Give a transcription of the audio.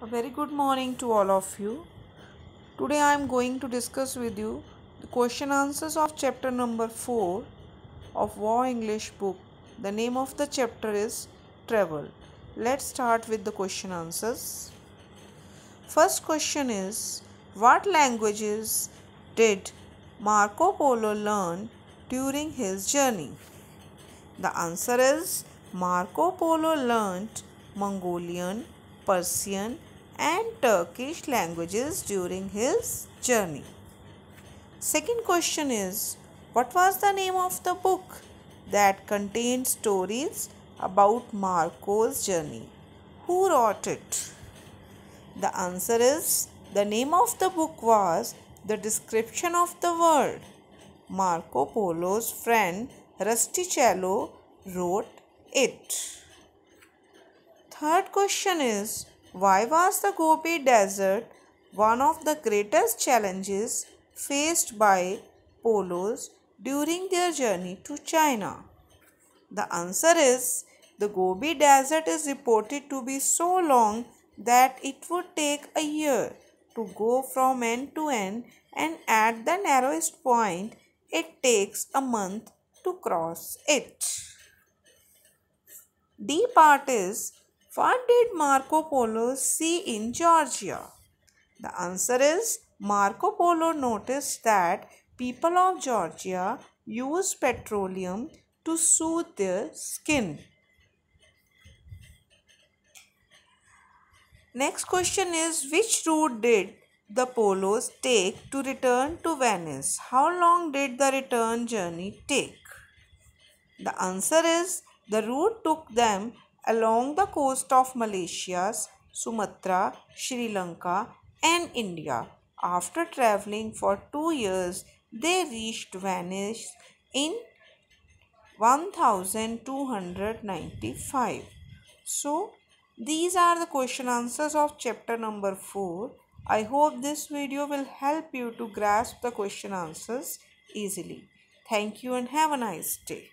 A very good morning to all of you. Today I am going to discuss with you the question answers of chapter number 4 of Wow English book. The name of the chapter is Travel. Let's start with the question answers. First question is What languages did Marco Polo learn during his journey? The answer is Marco Polo learned Mongolian, Persian, and Turkish languages during his journey. Second question is What was the name of the book that contained stories about Marco's journey? Who wrote it? The answer is the name of the book was The Description of the World. Marco Polo's friend Rustichello wrote it. Third question is why was the Gobi Desert one of the greatest challenges faced by polos during their journey to China? The answer is the Gobi Desert is reported to be so long that it would take a year to go from end to end and at the narrowest point it takes a month to cross it. D part is what did Marco Polo see in Georgia? The answer is Marco Polo noticed that people of Georgia use petroleum to soothe their skin. Next question is which route did the Polos take to return to Venice? How long did the return journey take? The answer is the route took them along the coast of Malaysia, Sumatra, Sri Lanka, and India. After traveling for two years, they reached Venice in 1295. So, these are the question answers of chapter number 4. I hope this video will help you to grasp the question answers easily. Thank you and have a nice day.